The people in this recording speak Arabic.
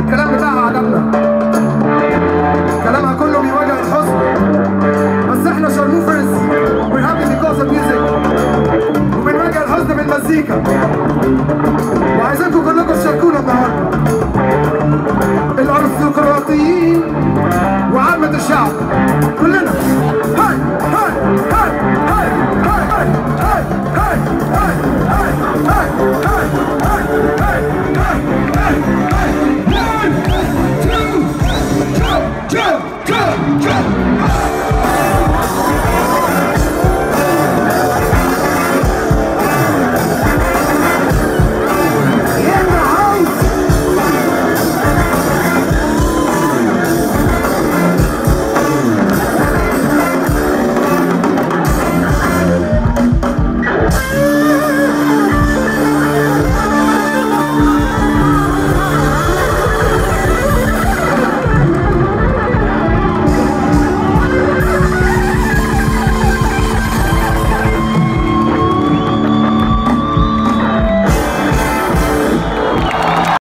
الكلام بتاعها عجبنا كلامها كله بيواجه الحزن. بس إحنا شارموفرز. We happy because of music وبنواجه الحزن بالمزيكا. وعايزينكم كلكم تشاركونا النهارده. الأرستقراطيين وعامة الشعب. كلنا. go go